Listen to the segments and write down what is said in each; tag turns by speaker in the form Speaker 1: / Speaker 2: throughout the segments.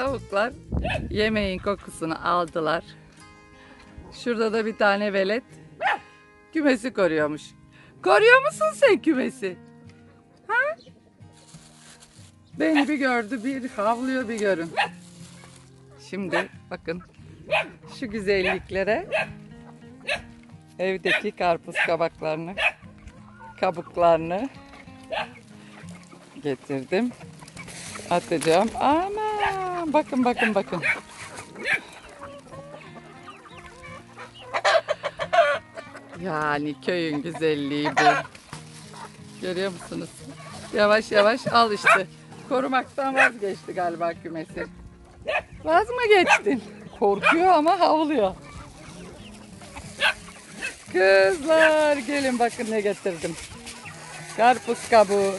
Speaker 1: Tavuklar yemeğin kokusunu aldılar. Şurada da bir tane velet kümesi koruyormuş. Koruyor musun sen kümesi? Ha? Beni bir gördü, bir havlıyor bir görün. Şimdi bakın şu güzelliklere evdeki karpuz kabaklarını, kabuklarını getirdim. Atacağım. Aman bakın bakın bakın. Yani köyün güzelliği bu. Görüyor musunuz? Yavaş yavaş al işte. Korumaktan vazgeçti galiba kümesi. Vaz mı geçtin? Korkuyor ama havlıyor. Kızlar gelin bakın ne getirdim. Karpuz kabuğu.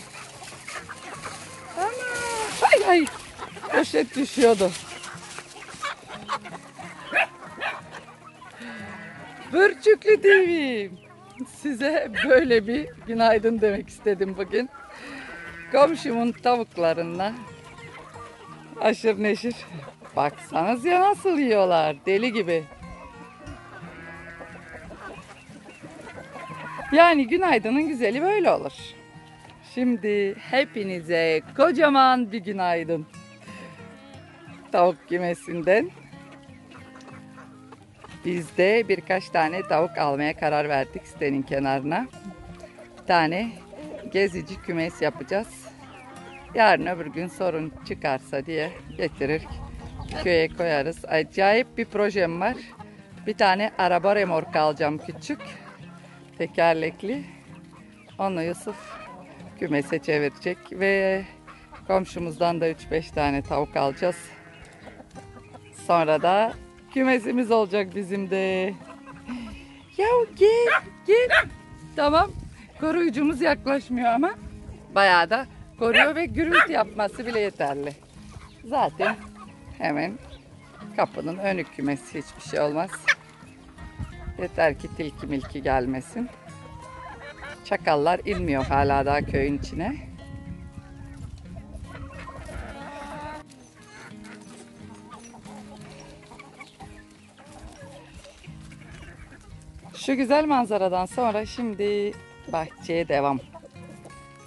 Speaker 1: Ana, ay ay. Poşet düşüyordu. Börçüklü TV'yim. Size böyle bir günaydın demek istedim bugün. Komşumun tavuklarına aşır neşir. Baksanız ya nasıl yiyorlar deli gibi. Yani günaydının güzeli böyle olur. Şimdi hepinize kocaman bir günaydın. Tavuk kümesinden. Biz de birkaç tane tavuk almaya karar verdik sitenin kenarına. Bir tane gezici kümes yapacağız. Yarın öbür gün sorun çıkarsa diye getirir köye koyarız. Acayip bir projem var. Bir tane araba remorku alacağım küçük. Tekerlekli. Onu Yusuf kümese çevirecek ve komşumuzdan da 3-5 tane tavuk alacağız. Sonra da kümesimiz olacak bizim de. Ya gel gel. Tamam koruyucumuz yaklaşmıyor ama bayağı da koruyor ve gürültü yapması bile yeterli. Zaten hemen kapının önü kümesi hiçbir şey olmaz. Yeter ki tilki milki gelmesin. Çakallar inmiyor hala daha köyün içine. Şu güzel manzaradan sonra şimdi bahçeye devam.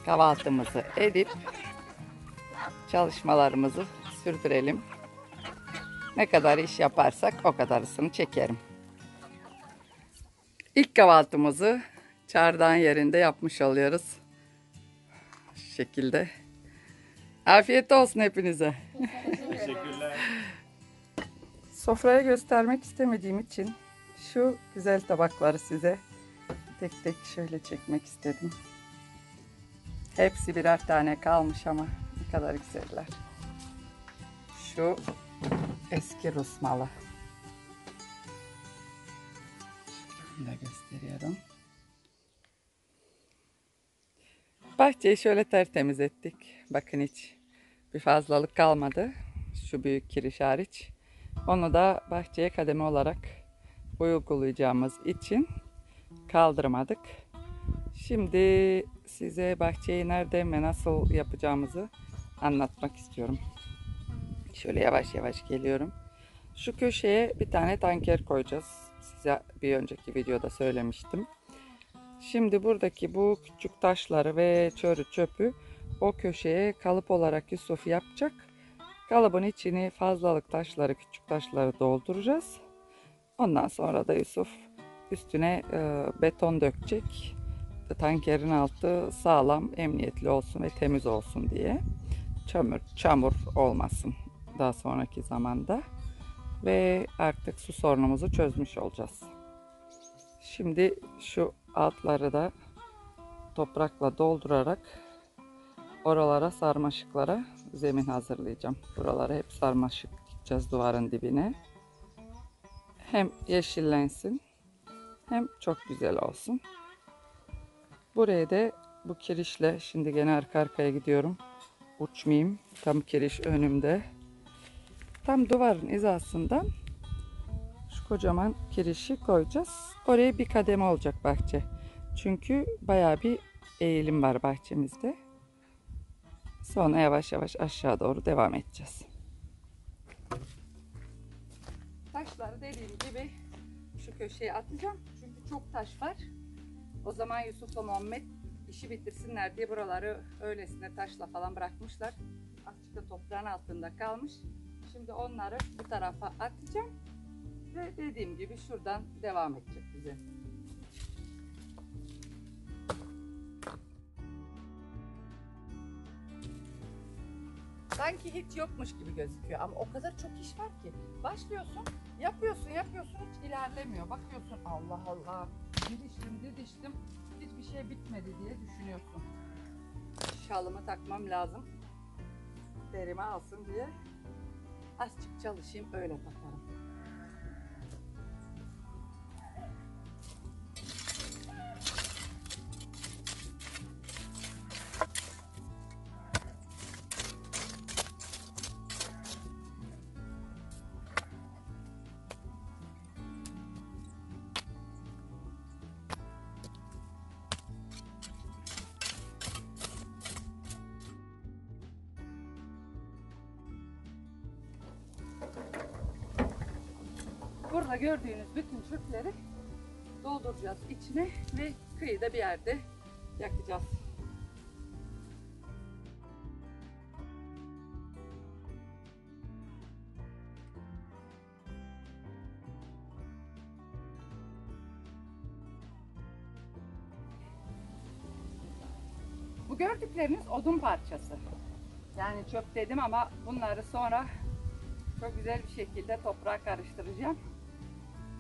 Speaker 1: Kahvaltımızı edip çalışmalarımızı sürdürelim. Ne kadar iş yaparsak o kadarısını çekerim. İlk kahvaltımızı çardağın yerinde yapmış oluyoruz. Şu şekilde. Afiyet olsun hepinize.
Speaker 2: Teşekkürler.
Speaker 1: Sofraya göstermek istemediğim için şu güzel tabakları size tek tek şöyle çekmek istedim. Hepsi birer tane kalmış ama ne kadar güzeller. Şu eski Rus malı. Şunu da gösteriyorum. Bahçeyi şöyle tertemiz ettik. Bakın hiç bir fazlalık kalmadı. Şu büyük kiriş hariç. Onu da bahçeye kademe olarak uygulayacağımız için kaldırmadık. Şimdi size bahçeyi nerede ve nasıl yapacağımızı anlatmak istiyorum. Şöyle yavaş yavaş geliyorum. Şu köşeye bir tane tanker koyacağız. Size bir önceki videoda söylemiştim. Şimdi buradaki bu küçük taşları ve çörü çöpü o köşeye kalıp olarak Yusuf yapacak. Kalıbın içini fazlalık taşları, küçük taşları dolduracağız. Ondan sonra da Yusuf üstüne e, beton dökecek. Tankerin altı sağlam, emniyetli olsun ve temiz olsun diye. Çamur, çamur olmasın daha sonraki zamanda. Ve artık su sorunumuzu çözmüş olacağız. Şimdi şu altları da toprakla doldurarak oralara sarmaşıklara zemin hazırlayacağım. Buralara hep sarmaşık dikeceğiz duvarın dibine. Hem yeşillensin hem çok güzel olsun. Buraya da bu kirişle şimdi gene arka arkaya gidiyorum. Uçmayayım. Tam kiriş önümde. Tam duvarın hizasından şu kocaman kirişi koyacağız. Oraya bir kademe olacak bahçe. Çünkü baya bir eğilim var bahçemizde. Sonra yavaş yavaş aşağı doğru devam edeceğiz. taşları dediğim gibi şu köşeye atacağım. Çünkü çok taş var. O zaman Yusuf'la Muhammed işi bitirsinler diye buraları öylesine taşla falan bırakmışlar. Azıcık da toprağın altında kalmış. Şimdi onları bu tarafa atacağım. Ve dediğim gibi şuradan devam edecek bize. Sanki hiç yokmuş gibi gözüküyor ama o kadar çok iş var ki. Başlıyorsun, yapıyorsun, yapıyorsun hiç ilerlemiyor. Bakıyorsun Allah Allah, didiştim, didiştim, hiçbir şey bitmedi diye düşünüyorsun. Şalımı takmam lazım. Derime alsın diye. Azıcık çalışayım öyle takarım. Burada gördüğünüz bütün çöpleri dolduracağız içine ve kıyıda bir yerde yakacağız. Bu gördükleriniz odun parçası. Yani çöp dedim ama bunları sonra çok güzel bir şekilde toprağa karıştıracağım.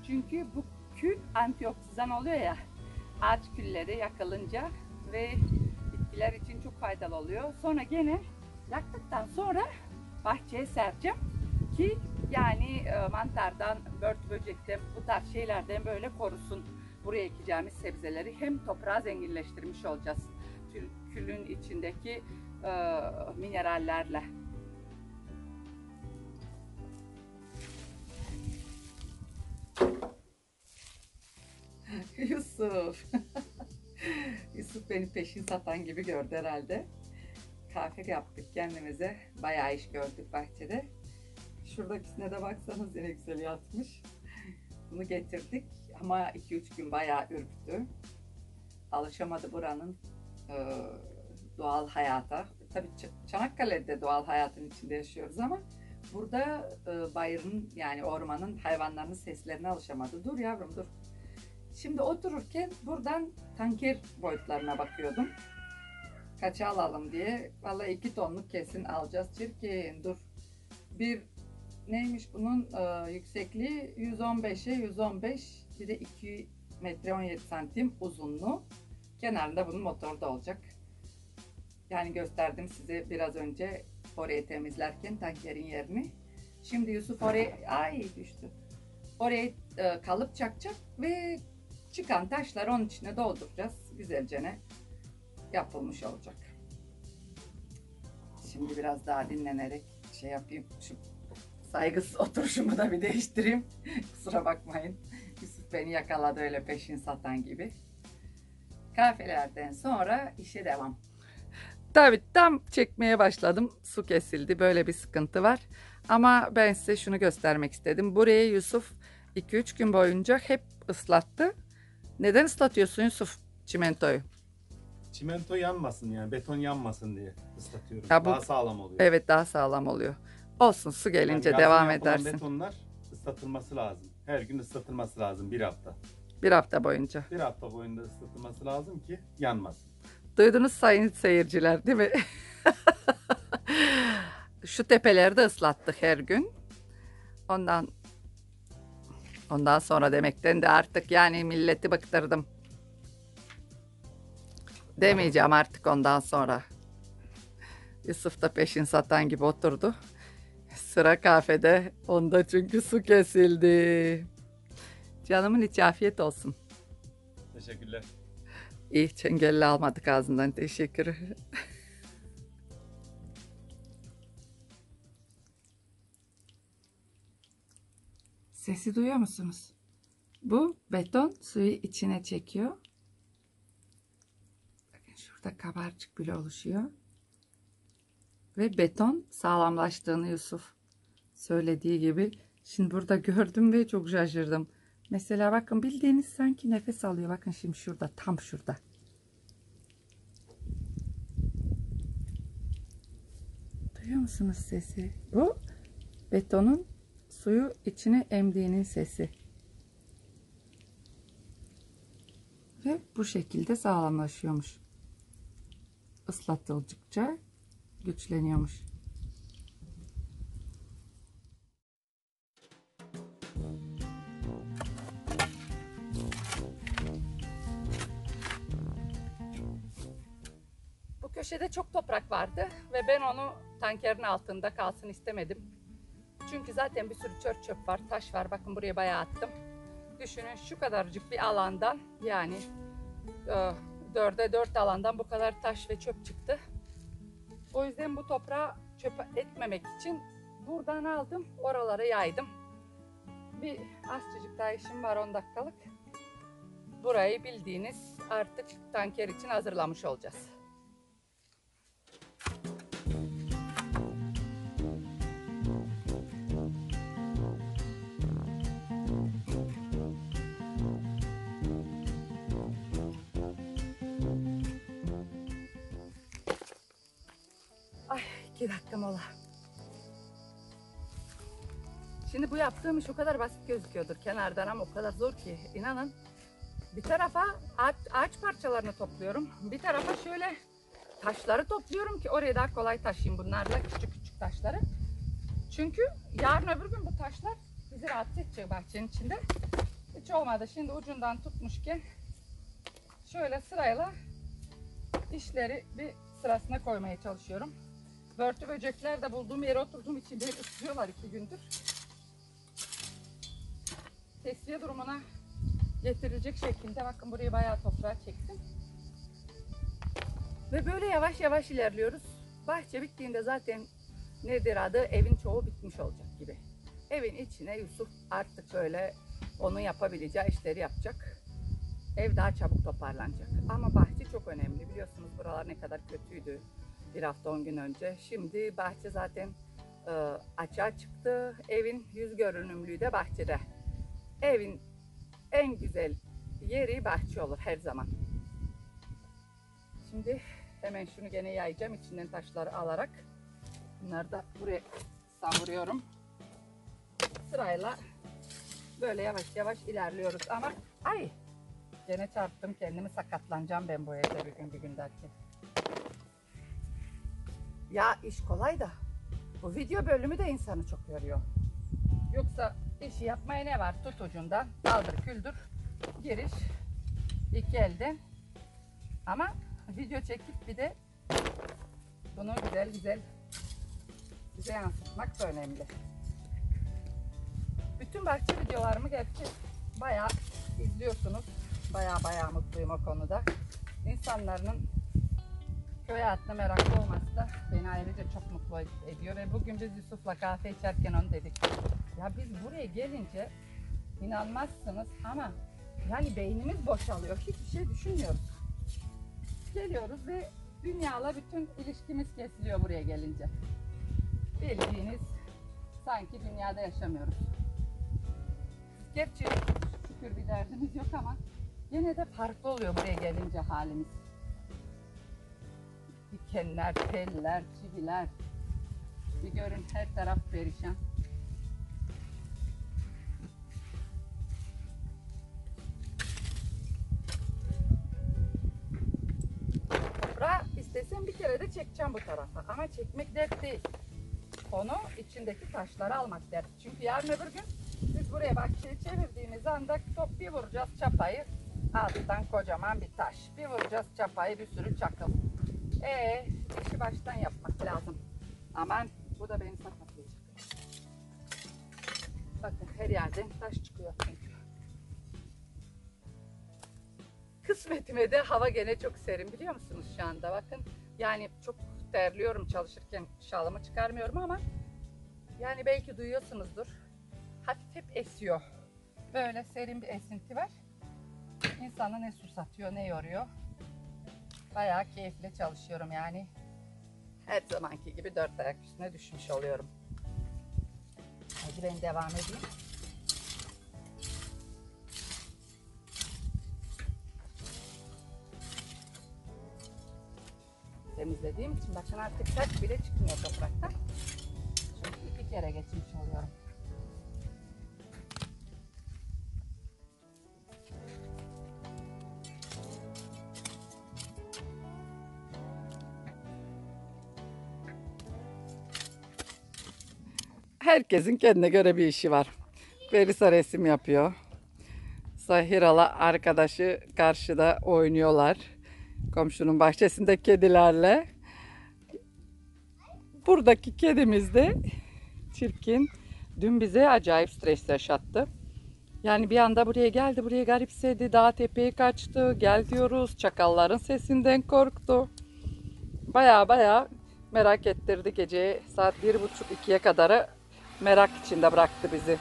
Speaker 1: Çünkü bu kül antioksidan oluyor ya. Ağaç külleri yakılınca ve bitkiler için çok faydalı oluyor. Sonra gene yaktıktan sonra bahçeye sereceğim ki yani e, mantardan, börtü böcekten bu tarz şeylerden böyle korusun. Buraya ekeceğimiz sebzeleri hem toprağı zenginleştirmiş olacağız. Kül- Külün içindeki e, minerallerle. Yusuf. Yusuf beni peşin satan gibi gördü herhalde. Kahve yaptık kendimize. Bayağı iş gördük bahçede. Şuradakisine de baksanız yine güzel yatmış. Bunu getirdik ama 2-3 gün bayağı ürktü. Alışamadı buranın e, doğal hayata. Tabii Ç- Çanakkale'de doğal hayatın içinde yaşıyoruz ama burada e, bayırın yani ormanın hayvanlarının seslerine alışamadı. Dur yavrum dur. Şimdi otururken buradan tanker boyutlarına bakıyordum. Kaça alalım diye. Vallahi iki tonluk kesin alacağız. Çirkin dur. Bir neymiş bunun e, yüksekliği 115'e 115 bir de 2 metre 17 santim uzunluğu. Kenarında bunun motoru da olacak. Yani gösterdim size biraz önce orayı temizlerken tankerin yerini. Şimdi Yusuf oraya ay düştü. Oraya e, kalıp çakacak ve çıkan taşları onun içine dolduracağız. Güzelce ne yapılmış olacak. Şimdi biraz daha dinlenerek şey yapayım. Şu saygısız oturuşumu da bir değiştireyim. Kusura bakmayın. Yusuf beni yakaladı öyle peşin satan gibi. Kahvelerden sonra işe devam. Tabii tam çekmeye başladım. Su kesildi. Böyle bir sıkıntı var. Ama ben size şunu göstermek istedim. Burayı Yusuf 2-3 gün boyunca hep ıslattı. Neden ıslatıyorsun Yusuf çimentoyu?
Speaker 2: Çimento yanmasın yani beton yanmasın diye ıslatıyorum.
Speaker 1: Ya bu-
Speaker 2: Daha sağlam oluyor.
Speaker 1: Evet daha sağlam oluyor. Olsun su gelince
Speaker 2: yazın
Speaker 1: devam
Speaker 2: yapılan
Speaker 1: edersin.
Speaker 2: Betonlar ıslatılması lazım. Her gün ıslatılması lazım bir hafta.
Speaker 1: Bir hafta boyunca.
Speaker 2: Bir hafta boyunca ıslatılması lazım ki yanmasın.
Speaker 1: Duydunuz sayın seyirciler değil mi? Şu tepeleri de ıslattık her gün. Ondan ondan sonra demekten de artık yani milleti bıktırdım. Demeyeceğim artık ondan sonra. Yusuf da peşin satan gibi oturdu. Sıra kafede. Onda çünkü su kesildi. Canımın içi afiyet olsun.
Speaker 2: Teşekkürler.
Speaker 1: İyi çengelli almadık ağzından teşekkür. Sesi duyuyor musunuz? Bu beton suyu içine çekiyor. Bakın şurada kabarcık bile oluşuyor. Ve beton sağlamlaştığını Yusuf söylediği gibi. Şimdi burada gördüm ve çok şaşırdım. Mesela bakın bildiğiniz sanki nefes alıyor. Bakın şimdi şurada tam şurada. Duyuyor musunuz sesi? Bu betonun suyu içine emdiğinin sesi. Ve bu şekilde sağlamlaşıyormuş. Islatıldıkça güçleniyormuş. Bu köşede çok toprak vardı ve ben onu tankerin altında kalsın istemedim. Çünkü zaten bir sürü çör çöp var, taş var. Bakın buraya bayağı attım. Düşünün şu kadarcık bir alandan yani e, dörde dört alandan bu kadar taş ve çöp çıktı. O yüzden bu toprağı çöp etmemek için buradan aldım, oralara yaydım. Bir azıcık daha işim var 10 dakikalık. Burayı bildiğiniz artık tanker için hazırlamış olacağız. Mola. Şimdi bu yaptığım iş o kadar basit gözüküyordur kenardan ama o kadar zor ki inanın. Bir tarafa ağaç, ağaç parçalarını topluyorum. Bir tarafa şöyle taşları topluyorum ki oraya daha kolay taşıyayım bunlarla küçük küçük taşları. Çünkü yarın öbür gün bu taşlar bizi rahatsız edecek bahçenin içinde. Hiç olmadı şimdi ucundan tutmuşken şöyle sırayla işleri bir sırasına koymaya çalışıyorum. Börtü böcekler de bulduğum yere oturduğum için beni ısırıyorlar iki gündür. Tesviye durumuna getirilecek şekilde bakın buraya bayağı toprağa çektim. Ve böyle yavaş yavaş ilerliyoruz. Bahçe bittiğinde zaten nedir adı evin çoğu bitmiş olacak gibi. Evin içine Yusuf artık böyle onun yapabileceği işleri yapacak. Ev daha çabuk toparlanacak. Ama bahçe çok önemli. Biliyorsunuz buralar ne kadar kötüydü bir hafta on gün önce. Şimdi bahçe zaten e, açığa çıktı. Evin yüz görünümlüğü de bahçede. Evin en güzel yeri bahçe olur her zaman. Şimdi hemen şunu gene yayacağım içinden taşları alarak. Bunları da buraya savuruyorum. Sırayla böyle yavaş yavaş ilerliyoruz ama ay gene çarptım kendimi sakatlanacağım ben bu evde bir gün bir gün derken. Ya iş kolay da bu video bölümü de insanı çok yoruyor. Yoksa işi yapmaya ne var? Tut ucundan, kaldır küldür, giriş, iki elden. Ama video çekip bir de bunu güzel güzel bize yansıtmak da önemli. Bütün bahçe videolarımı gerçi bayağı izliyorsunuz. Bayağı bayağı mutluyum o konuda. İnsanların köy hayatına meraklı olması da beni ayrıca çok mutlu ediyor. Ve bugün biz Yusuf'la kahve içerken onu dedik. Ya biz buraya gelince inanmazsınız ama yani beynimiz boşalıyor. Hiçbir şey düşünmüyoruz. Geliyoruz ve dünyayla bütün ilişkimiz kesiliyor buraya gelince. Bildiğiniz sanki dünyada yaşamıyoruz. Gerçi şükür bir derdimiz yok ama yine de farklı oluyor buraya gelince halimiz. Dikenler, teller, çiviler. Bir görün her taraf perişan. Toprağı istesem bir kere de çekeceğim bu tarafa. Ama çekmek dert değil. Konu içindeki taşları almak dert. Çünkü yarın öbür gün biz buraya bahçeyi çevirdiğimiz anda top bir vuracağız çapayı. Alttan kocaman bir taş. Bir vuracağız çapayı bir sürü çakıl. Ee, işi baştan yapmak lazım. Aman bu da beni sakatlayacak. Bakın her yerden taş çıkıyor çünkü. Kısmetime de hava gene çok serin biliyor musunuz şu anda bakın. Yani çok terliyorum çalışırken şalımı çıkarmıyorum ama yani belki duyuyorsunuzdur. Hafif hep esiyor. Böyle serin bir esinti var. İnsanı ne susatıyor ne yoruyor bayağı keyifli çalışıyorum yani. Her zamanki gibi dört ayak üstüne düşmüş oluyorum. Hadi ben devam edeyim. Temizlediğim için bakın artık saç bile çıkmıyor topraktan. Çünkü iki kere geçmiş oluyorum. Herkesin kendine göre bir işi var. Berisa resim yapıyor. Sahirala arkadaşı karşıda oynuyorlar. Komşunun bahçesinde kedilerle. Buradaki kedimiz de çirkin. Dün bize acayip stres yaşattı. Yani bir anda buraya geldi, buraya garipsedi, dağ tepeye kaçtı, gel diyoruz, çakalların sesinden korktu. Baya baya merak ettirdi gece saat bir buçuk ikiye kadar merak içinde bıraktı bizi.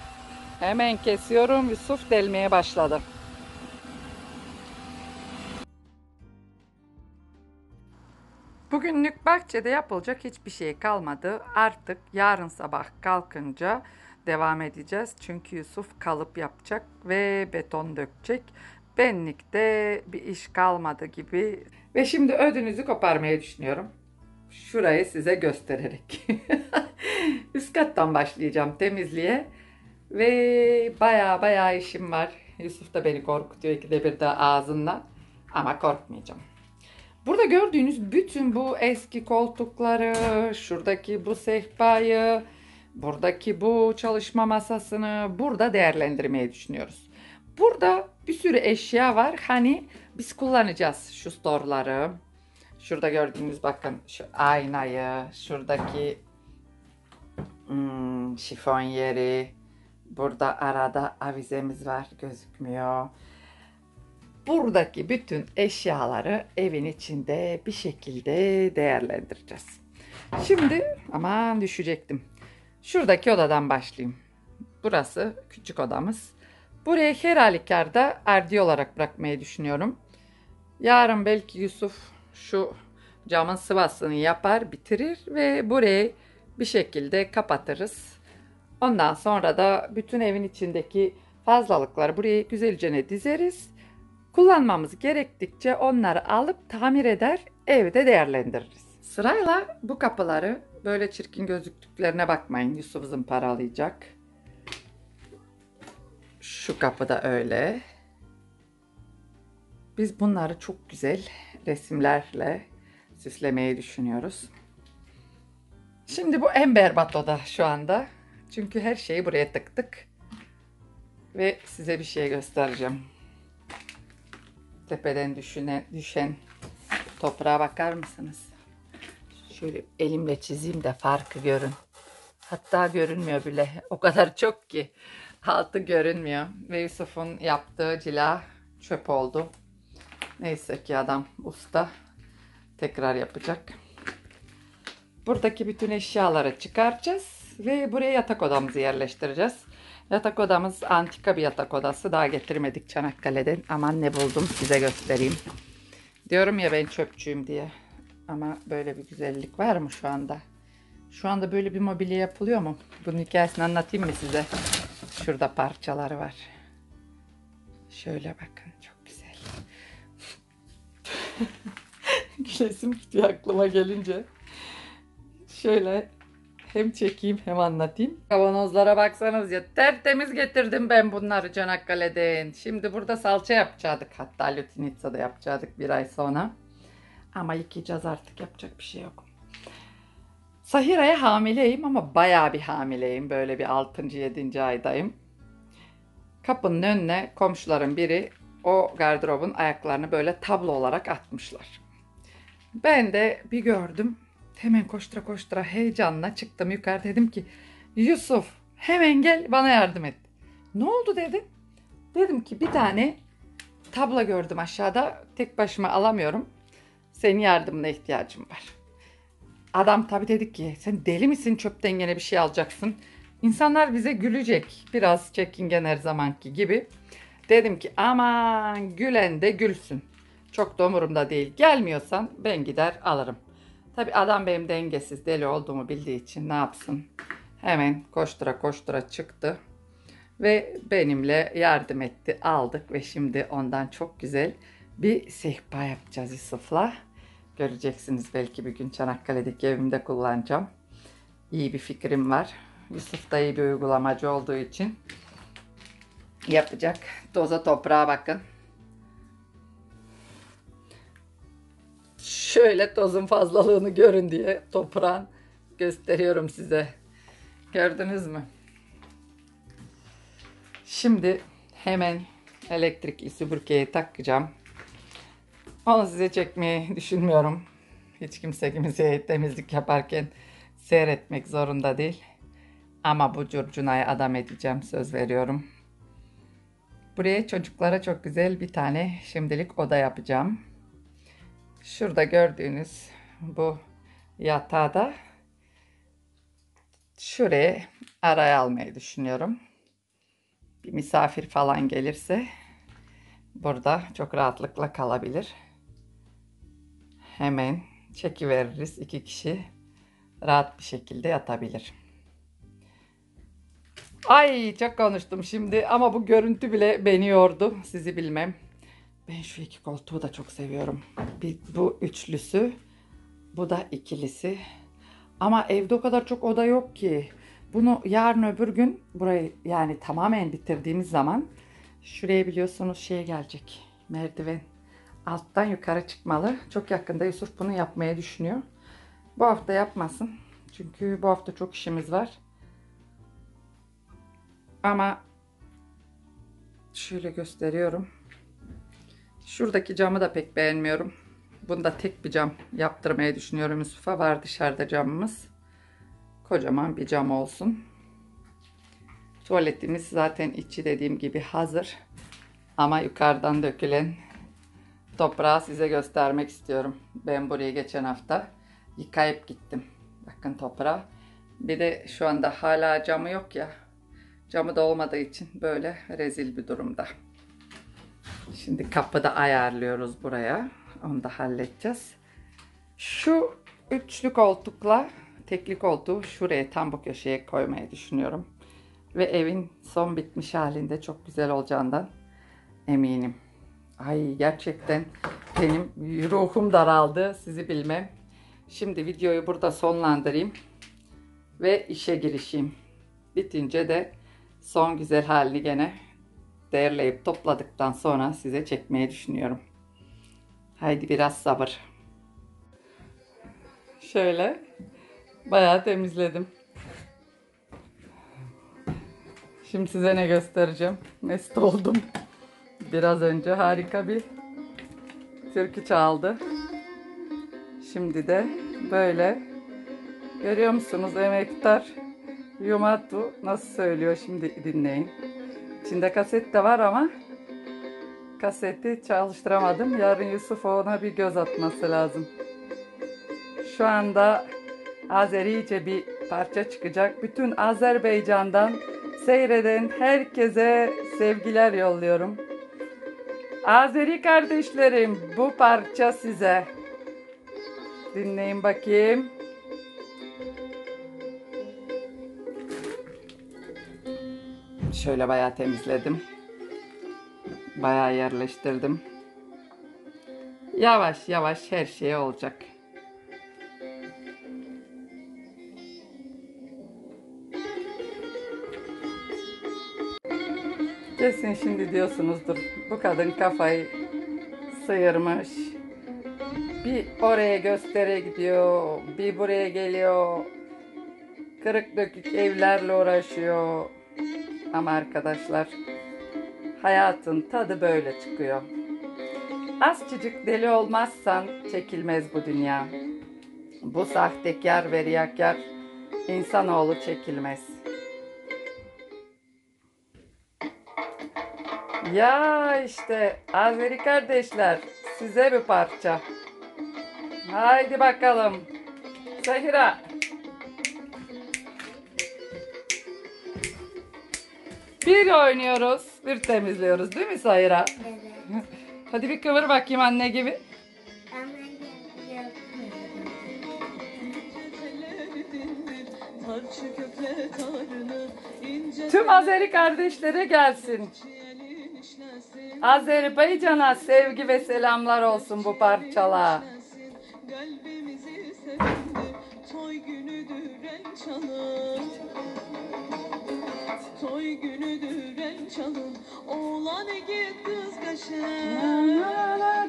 Speaker 1: Hemen kesiyorum. Yusuf delmeye başladı. Bugünlük bahçede yapılacak hiçbir şey kalmadı. Artık yarın sabah kalkınca devam edeceğiz. Çünkü Yusuf kalıp yapacak ve beton dökecek. Benlikte bir iş kalmadı gibi. Ve şimdi ödünüzü koparmayı düşünüyorum. Şurayı size göstererek. Üst kattan başlayacağım temizliğe. Ve baya baya işim var. Yusuf da beni korkutuyor ikide bir de ağzından. Ama korkmayacağım. Burada gördüğünüz bütün bu eski koltukları, şuradaki bu sehpayı, buradaki bu çalışma masasını burada değerlendirmeyi düşünüyoruz. Burada bir sürü eşya var. Hani biz kullanacağız şu storeları. Şurada gördüğünüz bakın şu aynayı, şuradaki hmm, şifon yeri, Burada arada avizemiz var gözükmüyor. Buradaki bütün eşyaları evin içinde bir şekilde değerlendireceğiz. Şimdi aman düşecektim. Şuradaki odadan başlayayım. Burası küçük odamız. Burayı her halükarda ardi olarak bırakmayı düşünüyorum. Yarın belki Yusuf şu camın sıvasını yapar, bitirir ve burayı bir şekilde kapatırız. Ondan sonra da bütün evin içindeki fazlalıkları buraya güzelce dizeriz. Kullanmamız gerektikçe onları alıp tamir eder, evde değerlendiririz. Sırayla bu kapıları böyle çirkin gözüktüklerine bakmayın. Yusuf zımparalayacak. Şu kapı da öyle. Biz bunları çok güzel resimlerle süslemeyi düşünüyoruz. Şimdi bu en berbat oda şu anda. Çünkü her şeyi buraya tıktık. Ve size bir şey göstereceğim. Tepeden düşene, düşen toprağa bakar mısınız? Şöyle elimle çizeyim de farkı görün. Hatta görünmüyor bile. O kadar çok ki. Altı görünmüyor. Ve Yusuf'un yaptığı cila çöp oldu. Neyse ki adam usta. Tekrar yapacak. Buradaki bütün eşyaları çıkaracağız ve buraya yatak odamızı yerleştireceğiz. Yatak odamız antika bir yatak odası. Daha getirmedik Çanakkale'den. Aman ne buldum size göstereyim. Diyorum ya ben çöpçüyüm diye. Ama böyle bir güzellik var mı şu anda? Şu anda böyle bir mobilya yapılıyor mu? Bunun hikayesini anlatayım mı size? Şurada parçaları var. Şöyle bakın çok güzel. Gülesim tutuyor aklıma gelince. Şöyle hem çekeyim hem anlatayım. Kavanozlara baksanız ya tertemiz getirdim ben bunları Çanakkale'den. Şimdi burada salça yapacaktık. Hatta Lutinitsa'da yapacaktık bir ay sonra. Ama yıkayacağız artık yapacak bir şey yok. Sahira'ya hamileyim ama bayağı bir hamileyim. Böyle bir 6. 7. aydayım. Kapının önüne komşuların biri o gardırobun ayaklarını böyle tablo olarak atmışlar. Ben de bir gördüm. Hemen koştura koştura heyecanla çıktım yukarı dedim ki Yusuf hemen gel bana yardım et. Ne oldu dedim. Dedim ki bir tane tablo gördüm aşağıda tek başıma alamıyorum. Senin yardımına ihtiyacım var. Adam tabii dedi ki sen deli misin çöpten gene bir şey alacaksın. İnsanlar bize gülecek. Biraz çekingen her zamanki gibi. Dedim ki aman gülen de gülsün. Çok da umurumda değil. Gelmiyorsan ben gider alırım. Tabi adam benim dengesiz deli olduğumu bildiği için ne yapsın? Hemen koştura koştura çıktı. Ve benimle yardım etti. Aldık ve şimdi ondan çok güzel bir sehpa yapacağız Yusuf'la. Göreceksiniz belki bir gün Çanakkale'deki evimde kullanacağım. İyi bir fikrim var. Yusuf da iyi bir uygulamacı olduğu için yapacak. Toza toprağa bakın. Şöyle tozun fazlalığını görün diye toprağın gösteriyorum size. Gördünüz mü? Şimdi hemen elektrikli süpürgeyi takacağım. Onu size çekmeyi düşünmüyorum. Hiç kimse kimseye temizlik yaparken seyretmek zorunda değil. Ama bu curcunayı adam edeceğim söz veriyorum. Buraya çocuklara çok güzel bir tane şimdilik oda yapacağım. Şurada gördüğünüz bu yatağı da şuraya araya almayı düşünüyorum. Bir misafir falan gelirse burada çok rahatlıkla kalabilir. Hemen çekiveririz. iki kişi rahat bir şekilde yatabilir. Ay çok konuştum şimdi ama bu görüntü bile beni yordu. Sizi bilmem. Ben şu iki koltuğu da çok seviyorum. Bir, bu üçlüsü, bu da ikilisi. Ama evde o kadar çok oda yok ki. Bunu yarın öbür gün burayı yani tamamen bitirdiğimiz zaman şuraya biliyorsunuz şey gelecek. Merdiven alttan yukarı çıkmalı. Çok yakında Yusuf bunu yapmayı düşünüyor. Bu hafta yapmasın. Çünkü bu hafta çok işimiz var. Ama şöyle gösteriyorum. Şuradaki camı da pek beğenmiyorum. Bunda tek bir cam yaptırmayı düşünüyorum Yusuf'a. Var dışarıda camımız. Kocaman bir cam olsun. Tuvaletimiz zaten içi dediğim gibi hazır. Ama yukarıdan dökülen toprağı size göstermek istiyorum. Ben buraya geçen hafta yıkayıp gittim. Bakın toprağı. Bir de şu anda hala camı yok ya. Camı da olmadığı için böyle rezil bir durumda. Şimdi kapıda ayarlıyoruz buraya. Onu da halledeceğiz. Şu üçlü koltukla tekli koltuğu şuraya tam bu köşeye koymayı düşünüyorum. Ve evin son bitmiş halinde çok güzel olacağından eminim. Ay gerçekten benim ruhum daraldı sizi bilmem. Şimdi videoyu burada sonlandırayım ve işe girişeyim. Bitince de son güzel halini gene değerleyip topladıktan sonra size çekmeyi düşünüyorum. Haydi biraz sabır. Şöyle bayağı temizledim. Şimdi size ne göstereceğim. Mest oldum. Biraz önce harika bir türkü çaldı. Şimdi de böyle görüyor musunuz emektar Yumatu nasıl söylüyor şimdi dinleyin. İçinde kaset de var ama kaseti çalıştıramadım. Yarın Yusuf ona bir göz atması lazım. Şu anda Azerice bir parça çıkacak. Bütün Azerbaycan'dan seyreden herkese sevgiler yolluyorum. Azeri kardeşlerim bu parça size. Dinleyin bakayım. Şöyle bayağı temizledim. Bayağı yerleştirdim. Yavaş yavaş her şey olacak. Kesin şimdi diyorsunuzdur. Bu kadın kafayı sıyırmış. Bir oraya göstere gidiyor, bir buraya geliyor. Kırık dökük evlerle uğraşıyor. Ama arkadaşlar hayatın tadı böyle çıkıyor. Azıcık deli olmazsan çekilmez bu dünya. Bu sahtekar ve riyakar insanoğlu çekilmez. Ya işte Azeri kardeşler size bir parça. Haydi bakalım. Sahira. Bir oynuyoruz, bir temizliyoruz değil mi Sahira?
Speaker 3: Evet.
Speaker 1: Hadi bir kıvır bakayım anne gibi. Tüm Azeri kardeşlere gelsin. Azerbaycan'a sevgi ve selamlar olsun bu parçala.
Speaker 4: Kalbimizi sevindi Toy günüdür el çalın Toy günüdür el çalın Oğlan git kız kaşın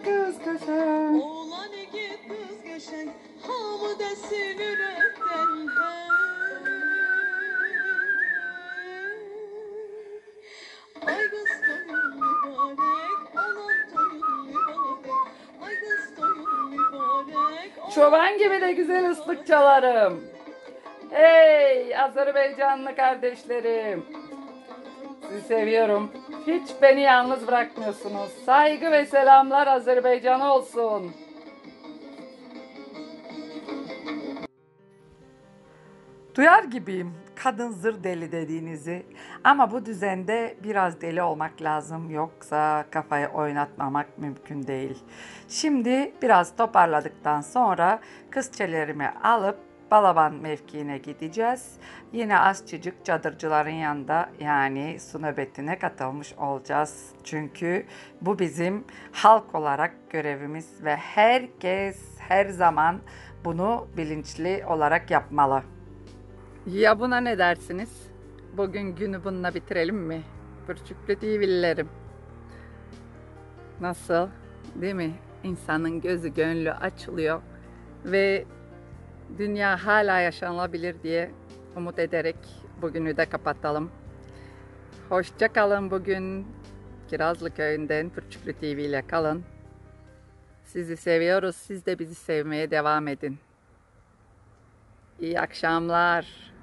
Speaker 1: Kız kaşar.
Speaker 4: Oğlan git kız geçen Hamı desin yürekten Ay kız toyun mübarek Olan toyun mübarek Ay kız toyun mübarek
Speaker 1: Çoban gibi de güzel ıslık çalarım. Hey Azerbaycanlı kardeşlerim. Sizi seviyorum. Hiç beni yalnız bırakmıyorsunuz. Saygı ve selamlar Azerbaycan olsun. Duyar gibiyim kadın zır deli dediğinizi ama bu düzende biraz deli olmak lazım yoksa kafayı oynatmamak mümkün değil. Şimdi biraz toparladıktan sonra kızçelerimi alıp Balaban mevkiine gideceğiz. Yine azıcık çadırcıların yanında yani su nöbetine katılmış olacağız. Çünkü bu bizim halk olarak görevimiz ve herkes her zaman bunu bilinçli olarak yapmalı. Ya buna ne dersiniz? Bugün günü bununla bitirelim mi? Pürçüklü TV'lilerim. Nasıl? Değil mi? İnsanın gözü gönlü açılıyor ve dünya hala yaşanılabilir diye umut ederek bugünü de kapatalım. Hoşça kalın bugün. Kirazlı köyünden Pürçüklü TV ile kalın. Sizi seviyoruz. Siz de bizi sevmeye devam edin. İyi akşamlar.